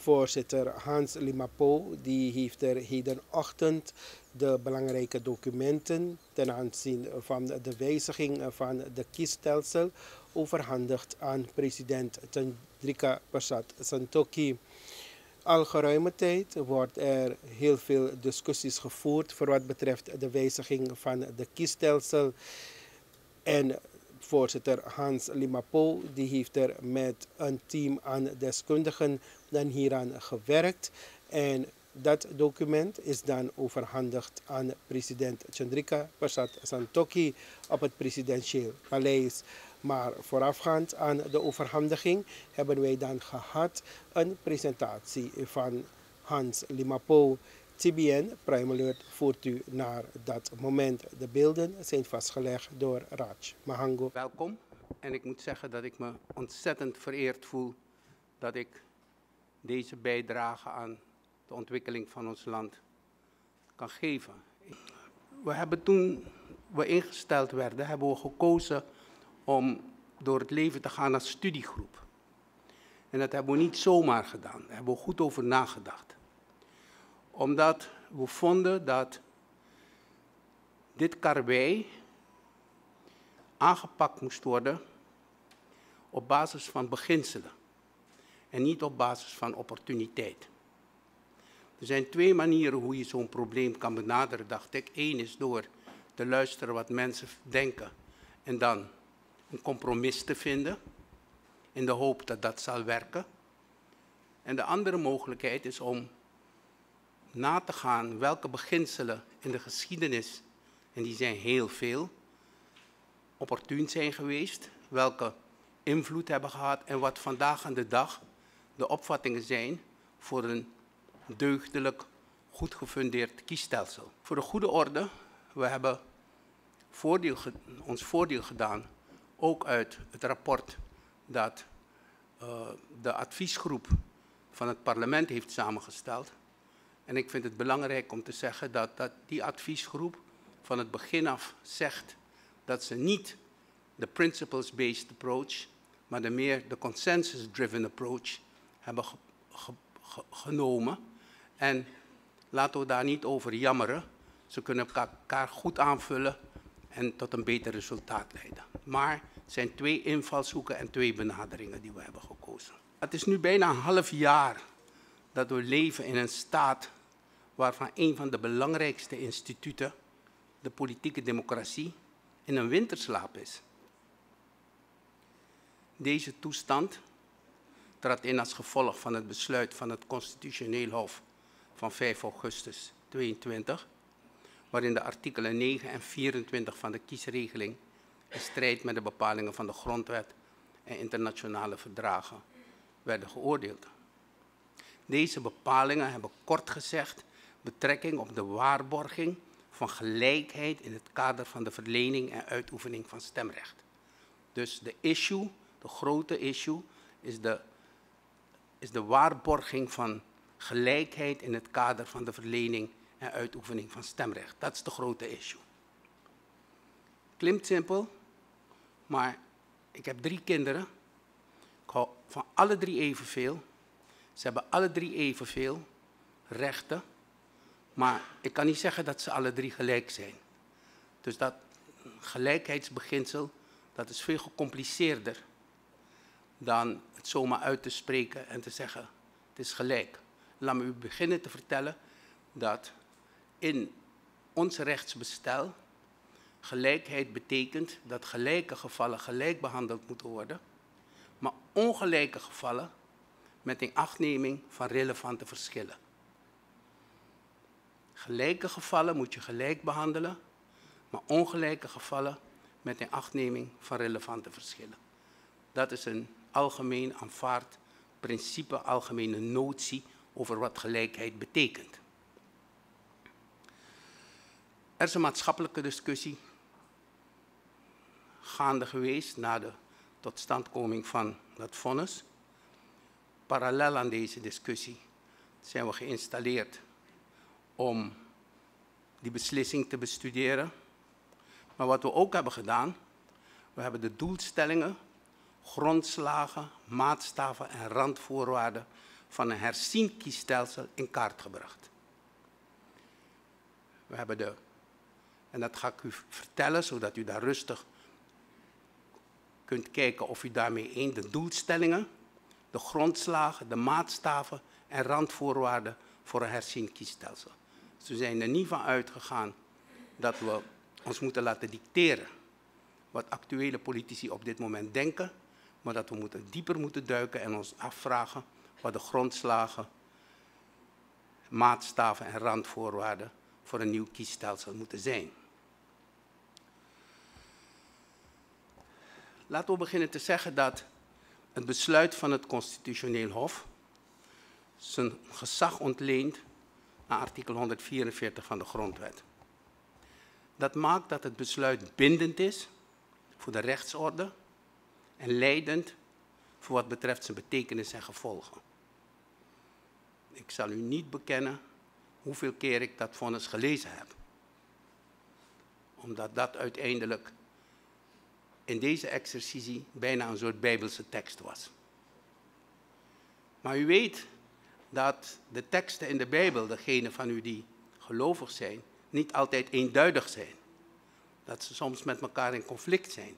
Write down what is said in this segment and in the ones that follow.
Voorzitter Hans Limapo die heeft er hedenochtend de belangrijke documenten ten aanzien van de wijziging van de kiesstelsel overhandigd aan president Chandrika Persat Santokhi. Al geruime tijd wordt er heel veel discussies gevoerd voor wat betreft de wijziging van de kiesstelsel. En voorzitter Hans Limapo die heeft er met een team aan deskundigen dan hieraan gewerkt. En dat document is dan overhandigd aan president Chandrika Persat Santokhi op het presidentieel paleis. Maar voorafgaand aan de overhandiging hebben wij dan gehad een presentatie van Hans Limapo. TBN Prime Alert voert u naar dat moment. De beelden zijn vastgelegd door Raj Mahango. Welkom. En ik moet zeggen dat ik me ontzettend vereerd voel dat ik deze bijdrage aan de ontwikkeling van ons land kan geven. We hebben toen we ingesteld werden, hebben we gekozen om door het leven te gaan als studiegroep. En dat hebben we niet zomaar gedaan, daar hebben we goed over nagedacht. Omdat we vonden dat dit karwei aangepakt moest worden op basis van beginselen en niet op basis van opportuniteit. Er zijn twee manieren hoe je zo'n probleem kan benaderen, dacht ik. Eén is door te luisteren wat mensen denken en dan een compromis te vinden in de hoop dat dat zal werken. En de andere mogelijkheid is om na te gaan welke beginselen in de geschiedenis, en die zijn heel veel, opportun zijn geweest, welke invloed hebben gehad en wat vandaag aan de dag de opvattingen zijn voor een deugdelijk, goed gefundeerd kiesstelsel. Voor de goede orde, we hebben voordeel, ons voordeel gedaan, ook uit het rapport dat uh, de adviesgroep van het parlement heeft samengesteld. En ik vind het belangrijk om te zeggen dat, dat die adviesgroep van het begin af zegt dat ze niet de principles-based approach, maar de meer de consensus-driven approach hebben ge, ge, ge, genomen. En laten we daar niet over jammeren. Ze kunnen elkaar goed aanvullen en tot een beter resultaat leiden. Maar het zijn twee invalshoeken en twee benaderingen die we hebben gekozen. Het is nu bijna een half jaar dat we leven in een staat waarvan een van de belangrijkste instituten, de politieke democratie, in een winterslaap is. Deze toestand trad in als gevolg van het besluit van het Constitutioneel Hof van 5 augustus 2022, waarin de artikelen 9 en 24 van de kiesregeling in strijd met de bepalingen van de grondwet en internationale verdragen werden geoordeeld. Deze bepalingen hebben kort gezegd betrekking op de waarborging van gelijkheid in het kader van de verlening en uitoefening van stemrecht. Dus de issue, de grote issue, is de, is de waarborging van gelijkheid in het kader van de verlening en uitoefening van stemrecht. Dat is de grote issue. Klinkt simpel, maar ik heb drie kinderen. Ik hou van alle drie evenveel. Ze hebben alle drie evenveel rechten. Maar ik kan niet zeggen dat ze alle drie gelijk zijn. Dus dat gelijkheidsbeginsel, dat is veel gecompliceerder dan het zomaar uit te spreken en te zeggen, het is gelijk. Laat me u beginnen te vertellen dat in ons rechtsbestel gelijkheid betekent dat gelijke gevallen gelijk behandeld moeten worden, maar ongelijke gevallen met inachtneming van relevante verschillen. Gelijke gevallen moet je gelijk behandelen, maar ongelijke gevallen met inachtneming van relevante verschillen. Dat is een algemeen aanvaard principe, algemene notie over wat gelijkheid betekent. Er is een maatschappelijke discussie gaande geweest na de totstandkoming van dat vonnis. Parallel aan deze discussie zijn we geïnstalleerd om die beslissing te bestuderen. Maar wat we ook hebben gedaan, we hebben de doelstellingen, grondslagen, maatstaven en randvoorwaarden van een herzien kiesstelsel in kaart gebracht. We hebben de, en dat ga ik u vertellen, zodat u daar rustig kunt kijken of u daarmee één de doelstellingen, de grondslagen, de maatstaven en randvoorwaarden voor een herzien kiesstelsel. Dus we zijn er niet van uitgegaan dat we ons moeten laten dicteren wat actuele politici op dit moment denken, maar dat we moeten dieper moeten duiken en ons afvragen wat de grondslagen, maatstaven en randvoorwaarden voor een nieuw kiesstelsel moeten zijn. Laten we beginnen te zeggen dat het besluit van het Constitutioneel Hof zijn gezag ontleent aan artikel 144 van de Grondwet. Dat maakt dat het besluit bindend is voor de rechtsorde en leidend voor wat betreft zijn betekenis en gevolgen. Ik zal u niet bekennen hoeveel keer ik dat vonnis gelezen heb. Omdat dat uiteindelijk in deze exercitie bijna een soort bijbelse tekst was. Maar u weet dat de teksten in de Bijbel, degene van u die gelovig zijn, niet altijd eenduidig zijn. Dat ze soms met elkaar in conflict zijn.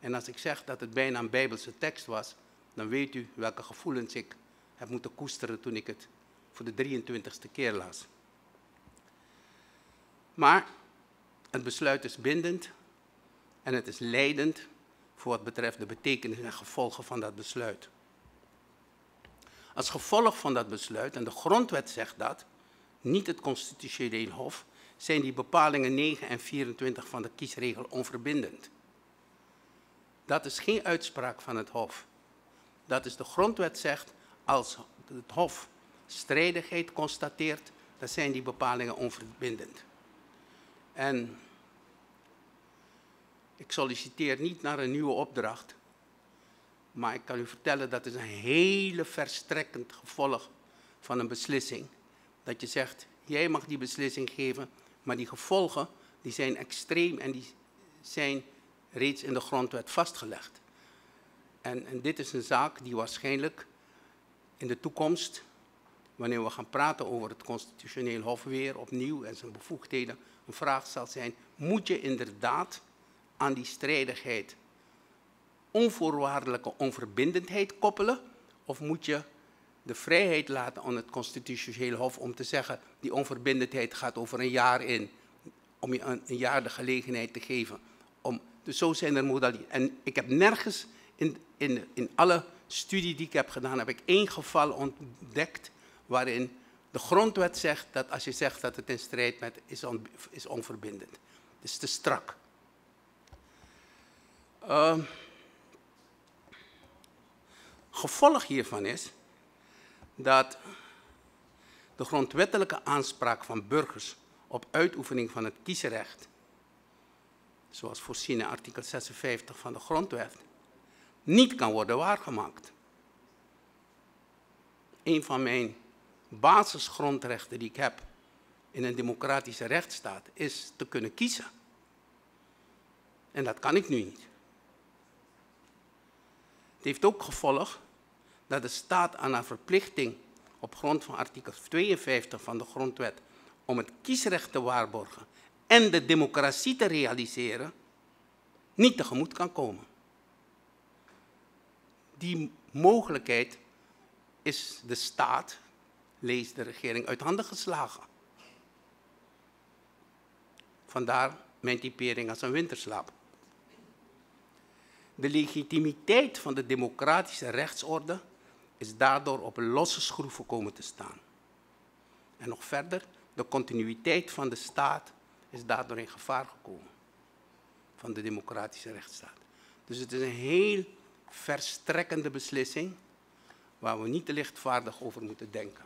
En als ik zeg dat het bijna een bijbelse tekst was, dan weet u welke gevoelens ik heb moeten koesteren toen ik het voor de 23ste keer las. Maar het besluit is bindend en het is leidend voor wat betreft de betekenis en gevolgen van dat besluit. Als gevolg van dat besluit, en de grondwet zegt dat, niet het constitutioneel hof, zijn die bepalingen 9 en 24 van de kiesregel onverbindend. Dat is geen uitspraak van het hof. Dat is de grondwet zegt, als het hof strijdigheid constateert, dan zijn die bepalingen onverbindend. En ik solliciteer niet naar een nieuwe opdracht, maar ik kan u vertellen dat is een hele verstrekkend gevolg van een beslissing. Dat je zegt, jij mag die beslissing geven, maar die gevolgen die zijn extreem en die zijn reeds in de grondwet vastgelegd. En, en dit is een zaak die waarschijnlijk in de toekomst, wanneer we gaan praten over het constitutioneel hof weer opnieuw en zijn bevoegdheden, een vraag zal zijn, moet je inderdaad aan die strijdigheid onvoorwaardelijke onverbindendheid koppelen? Of moet je de vrijheid laten aan het constitutioneel hof om te zeggen, die onverbindendheid gaat over een jaar in, om je een, een jaar de gelegenheid te geven. Dus zo zijn er modaliteiten. En ik heb nergens in, in, in alle studie die ik heb gedaan, heb ik één geval ontdekt waarin de grondwet zegt dat als je zegt dat het in strijd met is, on, is onverbindend. Het is te strak. Uh, gevolg hiervan is dat de grondwettelijke aanspraak van burgers op uitoefening van het kiesrecht, zoals voorzien in artikel 56 van de grondwet, niet kan worden waargemaakt. Een van mijn basisgrondrechten die ik heb in een democratische rechtsstaat is te kunnen kiezen. En dat kan ik nu niet. Het heeft ook gevolg dat de staat aan haar verplichting op grond van artikel 52 van de grondwet om het kiesrecht te waarborgen en de democratie te realiseren, niet tegemoet kan komen. Die mogelijkheid is de staat, lees de regering, uit handen geslagen. Vandaar mijn typering als een winterslaap. De legitimiteit van de democratische rechtsorde is daardoor op losse schroeven komen te staan. En nog verder, de continuïteit van de staat is daardoor in gevaar gekomen. Van de democratische rechtsstaat. Dus het is een heel verstrekkende beslissing waar we niet te lichtvaardig over moeten denken.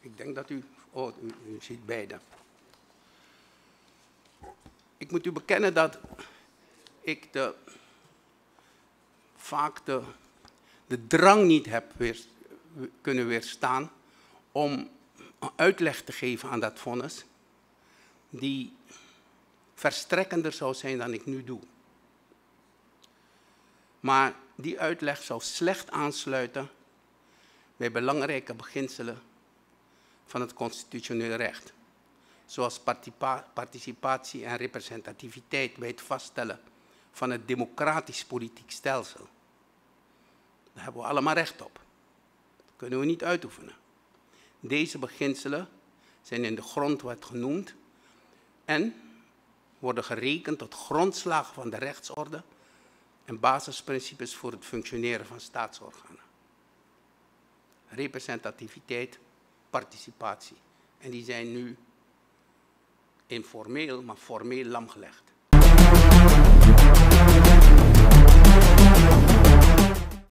Ik denk dat u, oh, u, ziet beide. Ik moet u bekennen dat ik de, vaak de de drang niet heb weer, kunnen weerstaan om uitleg te geven aan dat vonnis, die verstrekkender zou zijn dan ik nu doe. Maar die uitleg zou slecht aansluiten bij belangrijke beginselen van het constitutioneel recht, zoals participatie en representativiteit bij het vaststellen van het democratisch politiek stelsel. Daar hebben we allemaal recht op. Dat kunnen we niet uitoefenen. Deze beginselen zijn in de grondwet genoemd en worden gerekend tot grondslag van de rechtsorde en basisprincipes voor het functioneren van staatsorganen. Representativiteit, participatie. En die zijn nu informeel, maar formeel lamgelegd.